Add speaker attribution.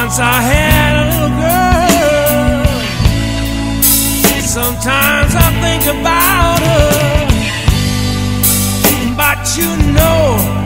Speaker 1: Once I had a little girl. Sometimes I think about her, but you know